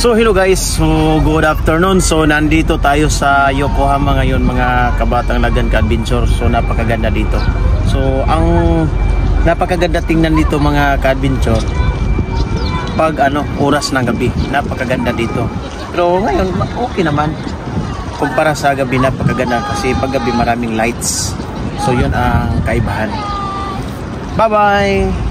So hello guys, so good afternoon. So nandito tayo sa Yokohama ngayon mga kabatang lagan ka adventure. So napakaganda dito. So ang napakaganda tingnan dito mga ka-adventure pag ano oras ng gabi. Napakaganda dito. Pero ngayon okay naman. Kumpara sa gabi napakaganda kasi pag gabi maraming lights. So yun ang kaibahan. Bye-bye.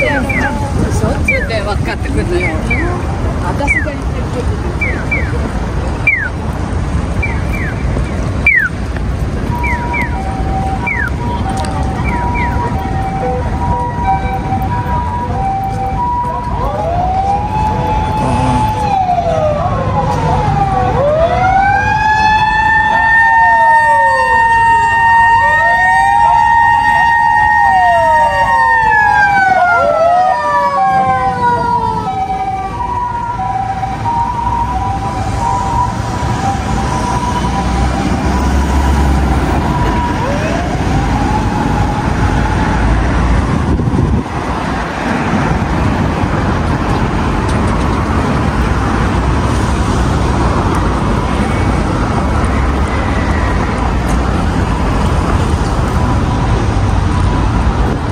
しょっちゅうで話かってくるのよ。私が言ってること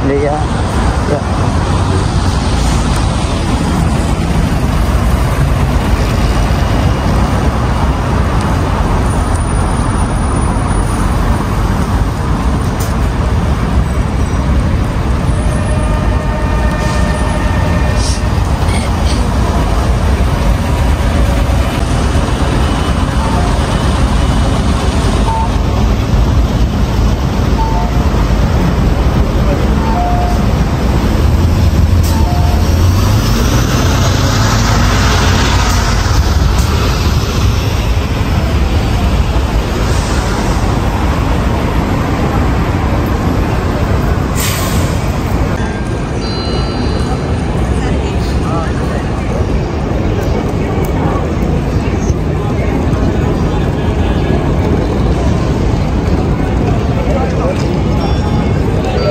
对呀